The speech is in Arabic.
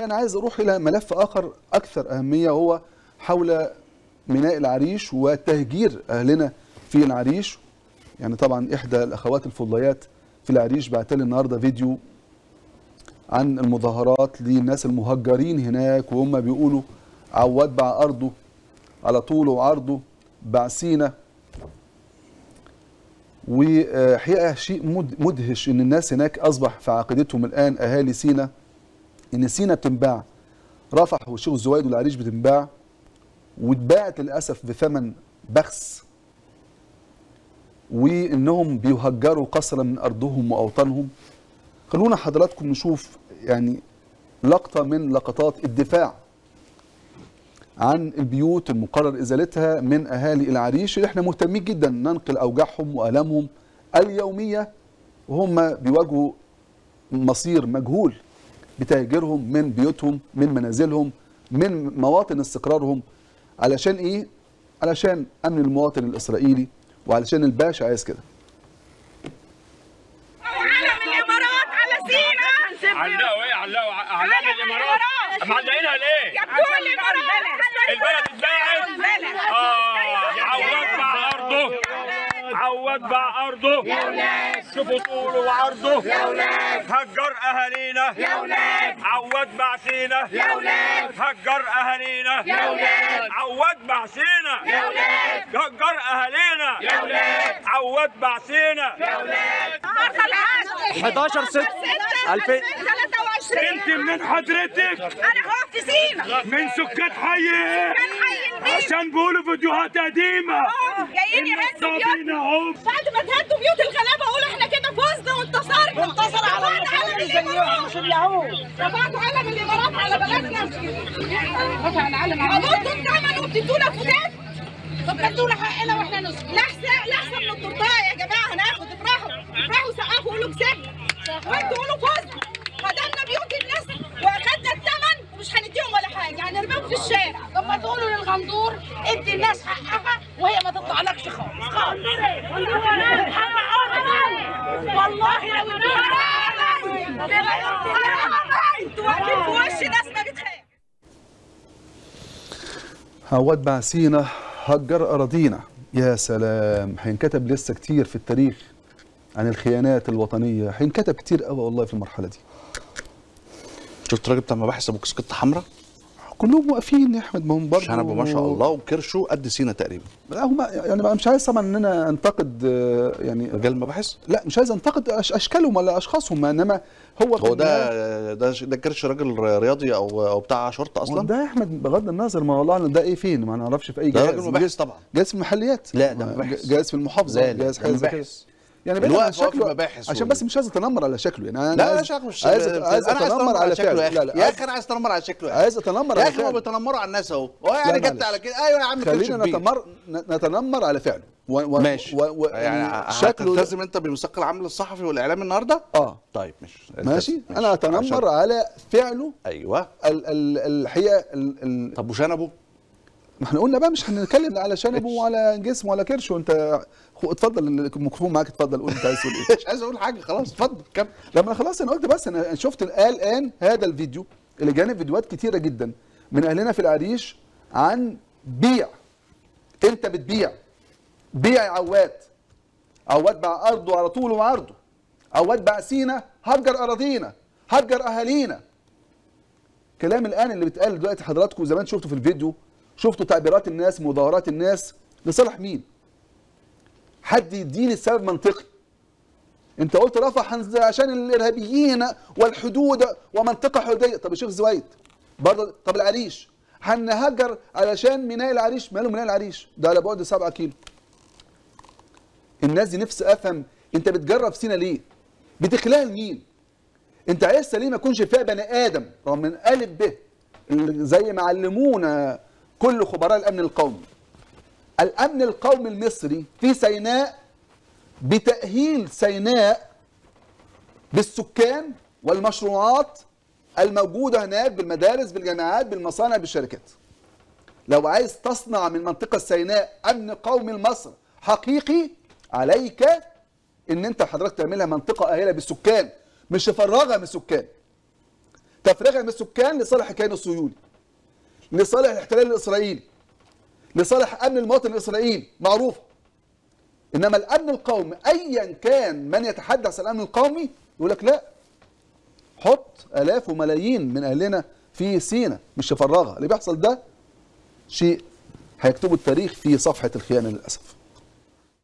أنا عايز أروح إلى ملف آخر أكثر أهمية وهو حول ميناء العريش وتهجير أهلنا في العريش. يعني طبعا إحدى الأخوات الفضليات في العريش بعت لي النهارده فيديو عن المظاهرات للناس المهجرين هناك وهم بيقولوا عواد باع أرضه على طوله وعرضه باع سينا. وحقيقة شيء مد- مدهش إن الناس هناك أصبح في عقيدتهم الآن أهالي سينا. إن سينا بتنباع. رفح والشيخ الزويد والعريش بتنباع. واتباعت للأسف بثمن بخس. وإنهم بيهجروا قسرا من أرضهم وأوطانهم. خلونا حضراتكم نشوف يعني لقطة من لقطات الدفاع عن البيوت المقرر إزالتها من أهالي العريش اللي إحنا مهتمين جدا ننقل أوجاعهم وألامهم اليومية. وهم بيواجهوا مصير مجهول. بتهجيرهم من بيوتهم من منازلهم من مواطن استقرارهم. علشان إيه؟ علشان أمن المواطن الإسرائيلي وعلشان الباشا عايز كده. علم الإمارات على سينا. علقوا إيه؟ علقوا اعلام الإمارات. معلقينها ليه؟ يا بتوع الإمارات. البلد اتباعت آه عواد باع ارضه عواد باع أرضه. شوفوا طوله وعرضه. هجر أهالينا. عواد باع سينا هجر أهالينا. عواد باع سينا هجر أهالينا. عواد باع سينا 11 6 2000 23 انت منين حضرتك؟ أنا هو في سينا. من سكان حي عشان بيقولوا فيديوهات قديمة. جايين يهدوا النصابين بيوت. أهو. بعد ما تهدوا بيوت الغلابة قولوا إحنا كده فزنا وانتصرنا. انتصر على علم الإمارات. مش اليهود رفعتوا علم الإمارات على بلدنا. رفع العلم عملتوا الثمن وبتدونا فدات طب ادونا حقنا وإحنا نص لحسه لحسة من التورتايه يا جماعة. هناخد. افرحوا. افرحوا. سقفوا. قولوا كسبنا وانتوا قولوا فزنا خدمنا بيوت الناس واخدنا الثمن ومش هنديهم ولا حاجة هنرميهم في الشارع طب ما للغندور ادي الناس حقها وهي ما تطلعلكش خالص. خالص. والله لو أنتوا واقفين في وش ناس ما بتخاف عواد باع سينا هجر أراضينا. يا سلام. هينكتب لسه كتير في التاريخ عن الخيانات الوطنية هينكتب كتير قوي والله في المرحلة دي. شفت الراجل بتاع مباحث أبو كسكت حمراء؟ كلهم واقفين. يا أحمد ما هم برضه شنبة ما شاء الله وكرشه قد سينا تقريبا. لا هم يعني بقى مش عايز طبعا إن أنا أنتقد آه، يعني رجال المباحث لا مش عايز أنتقد أشكالهم ولا أشخاصهم إنما هو هو ده ده ده كرش راجل رياضي أو أو بتاع شرطة أصلا؟ ده يا أحمد بغض النظر ما والله ده إيه فين؟ ما نعرفش في أي ده جهاز. راجل مباحث طبعا. جهاز في المحليات. لا، ده مباحث. جهاز في المحافظة جهاز ده حاجة زي كده. يعني بعيد عن شكله المباحث عشان بس مش عايز أتنمر على شكله يعني أنا لا عايز لا شكله مش عايز عايز أتنمر على شكله يا أخي. يا أخي أنا عايز أتنمر على شكله يا عايز أتنمر يا على أخي ما بيتنمروا على الناس أهو. هو يعني جت. على كده. أيوه يا عم خلينا. نتمر نتنمر على فعله. و... و... ماشي. و... و... يعني شكله هتلتزم أنت بميثاق العمل الصحفي والإعلام النهارده؟ آه. طيب ماشي. ماشي. أنا اتنمر عشان- على فعله. أيوه. ال... ال... الحقيقة ال... ال... طب وشنبه؟ ما إحنا قلنا بقى مش هنتكلم على شنبه وعلى جسمه ولا كرشه. انت اتفضل الميكروفون معاك اتفضل قول انت عايز تقول إيه. مش عايز أقول حاجة خلاص اتفضل كمل. لما خلاص أنا قلت بس أنا شفت الآن هذا الفيديو اللي جاني فيديوهات كتيرة جدا من أهلنا في العريش عن بيع. انت بتبيع. بيع يا عواد عواد باع أرضه على طوله وعرضه. عواد باع سينا هجر أراضينا هجر أهالينا. كلام الآن اللي بيتقال دلوقتي حضراتكم زمان شفتوا في الفيديو شفتوا تعبيرات الناس مظاهرات الناس لصالح مين؟ حد يديني السبب منطقي. انت قلت رفح عشان الإرهابيين والحدود ومنطقة حدودية. طب يا شيخ زويد برضه طب العريش هنهجر علشان ميناء العريش؟ ماله ميناء العريش؟ ده على بعد 7 كيلو. الناس دي نفسي أفهم انت بتجرب سينا ليه؟ بتخلقها لمين؟ انت عايز ليه ما يكونش فيها بني آدم رغم من ألف ب زي ما علمونا كل خبراء الأمن القومي. الأمن القومي المصري في سيناء بتأهيل سيناء بالسكان والمشروعات الموجودة هناك بالمدارس بالجامعات بالمصانع بالشركات. لو عايز تصنع من منطقة سيناء أمن قومي لمصر حقيقي عليك إن أنت حضرتك تعملها منطقة أهلة بالسكان مش تفرغها من السكان. تفريغها من السكان لصالح الكيان الصهيوني. لصالح الاحتلال الإسرائيلي لصالح أمن المواطن الإسرائيلي معروفه إنما الأمن القومي ايا كان من يتحدث عن الأمن القومي يقول لك لا. حط آلاف وملايين من أهلنا في سينا مش تفرغها اللي بيحصل ده شيء هيكتبوا التاريخ في صفحة الخيانة للأسف.